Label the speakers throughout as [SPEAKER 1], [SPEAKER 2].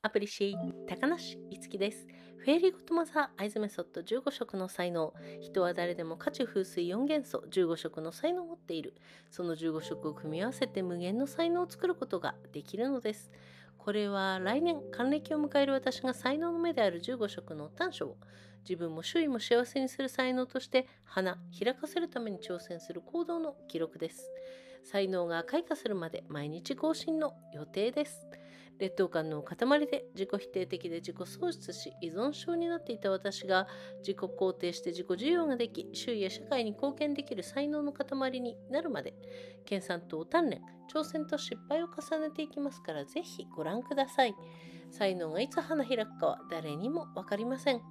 [SPEAKER 1] アプリシー高梨いつきです。フェイリーゴッドマザーアイズメソッド15色の才能。人は誰でも価値風水4元素15色の才能を持っている。その15色を組み合わせて無限の才能を作ることができるのです。これは来年還暦を迎える私が才能の目である15色の短所を自分も周囲も幸せにする才能として花開かせるために挑戦する行動の記録です。才能が開花するまで毎日更新の予定です。劣等感の塊で自己否定的で自己喪失し依存症になっていた私が自己肯定して自己需要ができ周囲や社会に貢献できる才能の塊になるまで研鑽と鍛錬挑戦と失敗を重ねていきますからぜひご覧ください才能がいつ花開くかは誰にも分かりません。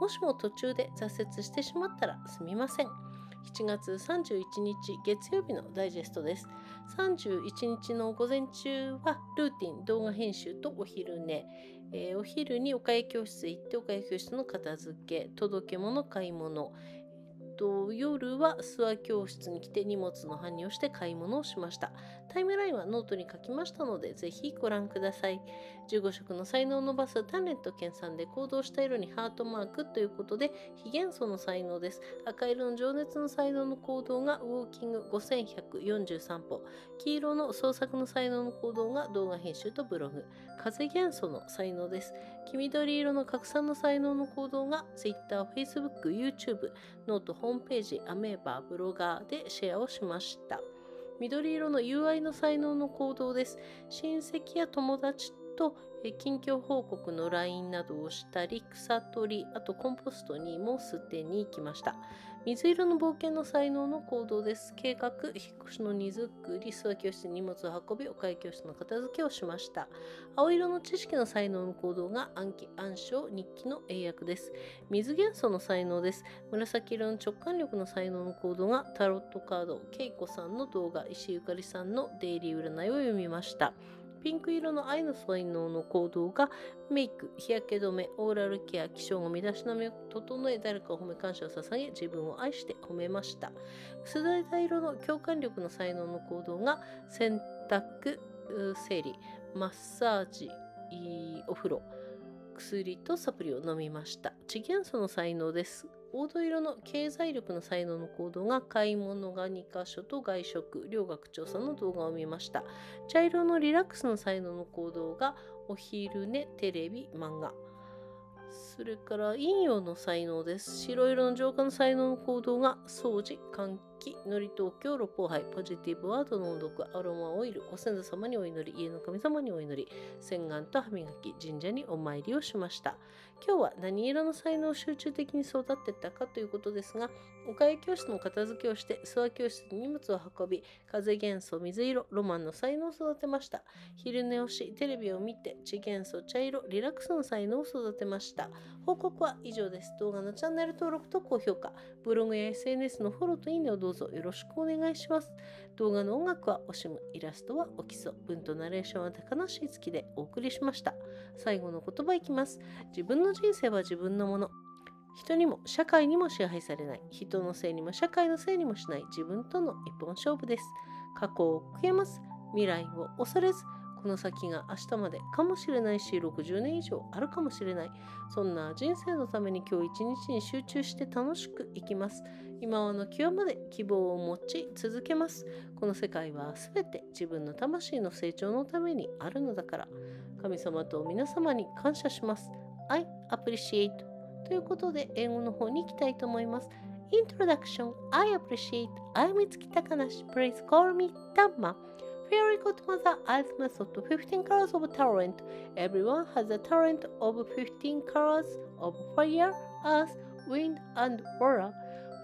[SPEAKER 1] もしも途中で挫折してしまったらすみません。7月31日月曜日のダイジェストです。31日の午前中はルーティン動画編集とお昼寝、えー、お昼におかゆ教室へ行っておかゆ教室の片付け届け物買い物と夜は諏訪教室に来て荷物の搬入をして買い物をしました。タイムラインはノートに書きましたので、ぜひご覧ください。15色の才能を伸ばす鍛錬と研鑽で行動した色にハートマークということで、非元素の才能です。赤色の情熱の才能の行動がウォーキング5143歩。黄色の創作の才能の行動が動画編集とブログ。風元素の才能です。黄緑色の拡散の才能の行動が Twitter、Facebook、YouTube、ノート、ホームページ、アメーバー、ブロガーでシェアをしました。緑色の友愛の才能の行動です。親戚や友達と近況報告の LINE などをしたり、草取り、あとコンポストにも捨てに行きました。水色の冒険の才能の行動です。計画、引っ越しの荷造り、諏訪教室に荷物を運び、お会教室の片付けをしました。青色の知識の才能の行動が暗記、暗唱、日記の英訳です。水元素の才能です。紫色の直感力の才能の行動がタロットカード、ケイコさんの動画、石ゆかりさんのデイリー占いを読みました。ピンク色の愛の才能の行動がメイク、日焼け止め、オーラルケア、気象の身だしなみを整え、誰かを褒め感謝を捧げ、自分を愛して褒めました。薄橙色の共感力の才能の行動が洗濯、整理、マッサージ、お風呂、薬とサプリを飲みました。地元素の才能です。黄土色の経済力の才能の行動が買い物が2箇所と外食、両学調査の動画を見ました。茶色のリラックスの才能の行動がお昼寝、テレビ、漫画。それから陰陽の才能です。白色の浄化の才能の行動が掃除、換気、のり東京、六方杯、ポジティブワードの音読、アロマオイル、ご先祖様にお祈り、家の神様にお祈り、洗顔と歯磨き、神社にお参りをしました。今日は何色の才能を集中的に育ってったかということですが、おかゆ教室の片付けをして、諏訪教室に荷物を運び、風元素、水色、ロマンの才能を育てました。昼寝をし、テレビを見て、地元素、茶色、リラックスの才能を育てました。報告は以上です。動画のチャンネル登録と高評価、ブログや SNS のフォローといいねをどうぞよろしくお願いします。動画の音楽はオシム、イラストはオキソ、文とナレーションは高梨いつきでお送りしました。最後の言葉いきます。自分の人生は自分のもの。人にも社会にも支配されない。人のせいにも社会のせいにもしない自分との一本勝負です。過去を悔やます。未来を恐れず。この先が明日までかもしれないし60年以上あるかもしれない。そんな人生のために今日一日に集中して楽しく生きます。今はの際まで希望を持ち続けます。この世界は全て自分の魂の成長のためにあるのだから。神様と皆様に感謝します。I appreciate ということで英語の方に行きたいと思います。Introduction I appreciate I'm Mitsuki Takanashi Please call me Tamma Fairy Godmother as method to 15 colors of talent. Everyone has a talent of 15 colors of fire, earth, wind, and water.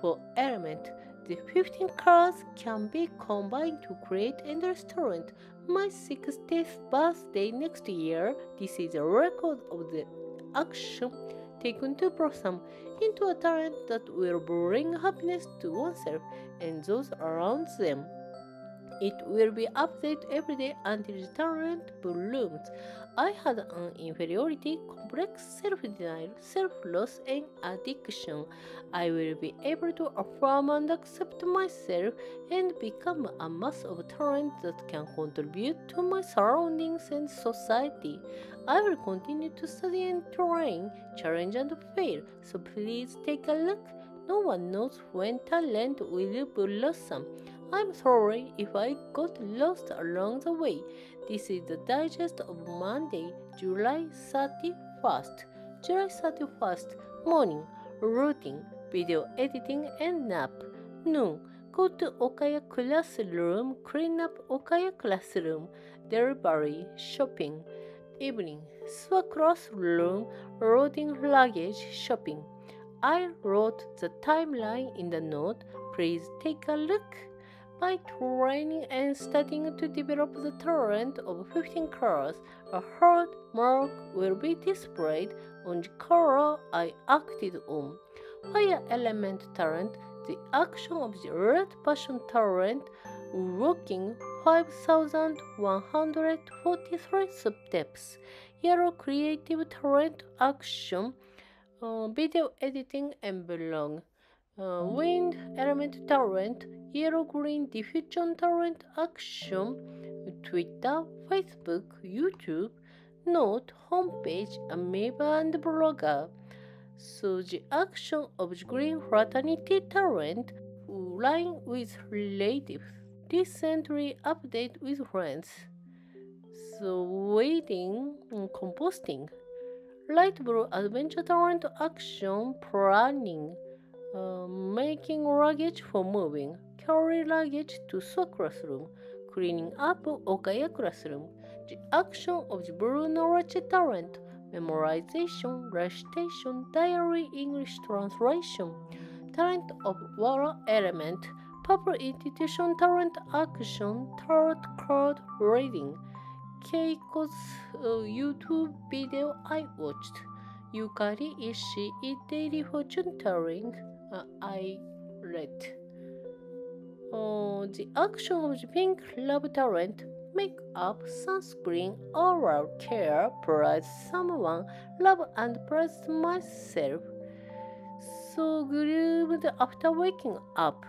[SPEAKER 1] Four element, the 15 colors can be combined to create endless talent. My 60th birthday next year, this is a record of the action taken to blossom into a talent that will bring happiness to oneself and those around them. It will be updated every day until the talent blooms. I had an inferiority complex, self denial, self loss, and addiction. I will be able to affirm and accept myself and become a mass of talent that can contribute to my surroundings and society. I will continue to study and train, challenge and fail. So please take a look. No one knows when talent will blossom. I'm sorry if I got lost along the way. This is the digest of Monday, July 31st. July 31st, morning, routine, video editing and nap. Noon, go to Okaya classroom, clean up Okaya classroom, delivery, shopping. Evening, Suwa classroom, loading luggage, shopping. I wrote the timeline in the note. Please take a look. By training and studying to develop the talent of 15 colors, a hard mark will be displayed on the color I acted on. Fire element talent, the action of the red passion talent, walking 5143 steps. Yellow creative talent action, uh, video editing and blog. Uh, wind element torrent, yellow green diffusion torrent action, Twitter, Facebook, YouTube, Note, homepage, Amoeba, and Blogger. So the action of the green fraternity torrent, line with relatives, recently update with friends. So waiting, composting, light blue adventure torrent action planning. Uh, making luggage for moving, carry luggage to Suwa classroom, cleaning up Okaya classroom, the action of the blue knowledge talent, memorization, recitation, diary English translation, talent of water element, purple institution talent action, tarot card reading, Keiko's uh, YouTube video I watched, Yukari Ishii daily fortune telling, uh, I read. Uh, the action of the pink love talent makeup, sunscreen, oral care, prize someone, love and praise myself. So groomed after waking up.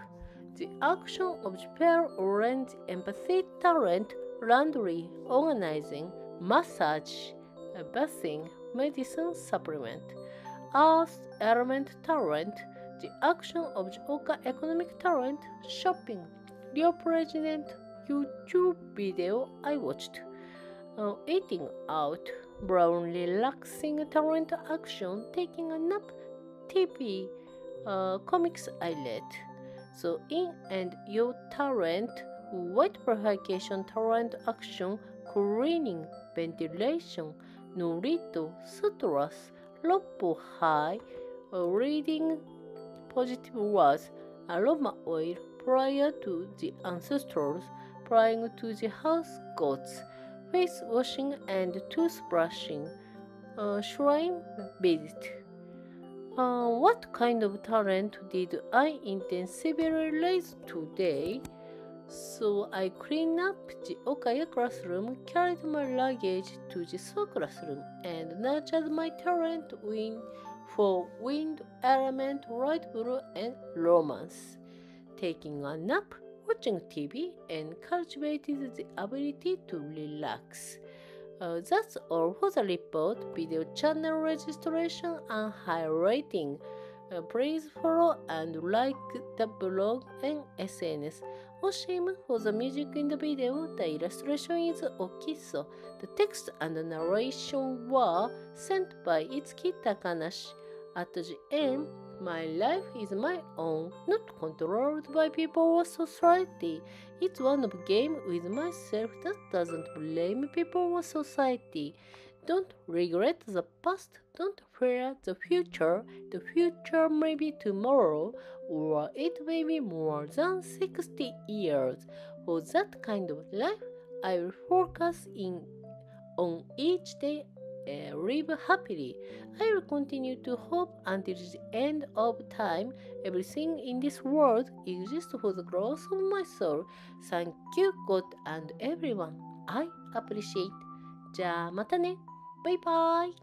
[SPEAKER 1] The action of the pale orange empathy talent, laundry, organizing, massage, bathing, medicine supplement. Earth element talent, the action of the Oka economic talent, shopping, Rio President YouTube video I watched, uh, eating out, brown relaxing talent action, taking a nap, TV, uh, comics I read. So in and your talent, white purification talent action, cleaning, ventilation, Norito, Sutras, Loppo High, uh, reading positive was aroma oil prior to the ancestors, prior to the house gods, face washing and toothbrushing, uh, shrine visit. Uh, what kind of talent did I intensively raise today? So I cleaned up the Okaya classroom, carried my luggage to the classroom, and nurtured my talent win for wind element, light blue, and romance. Taking a nap, watching TV, and cultivated the ability to relax. Uh, that's all for the report, video channel registration, and highlighting. Uh, please follow and like the blog and SNS. No shame for the music in the video, the illustration is Okiso. The text and the narration were sent by Itsuki Takanashi. At the end, my life is my own, not controlled by people or society. It's one of game with myself that doesn't blame people or society. Don't regret the past, don't fear the future. The future may be tomorrow, or it may be more than 60 years. For that kind of life, I will focus in on each day uh, live happily. I will continue to hope until the end of time. Everything in this world exists for the growth of my soul. Thank you, God and everyone. I appreciate. じゃあまたね。バイバイ。